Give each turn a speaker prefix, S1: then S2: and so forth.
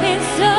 S1: something so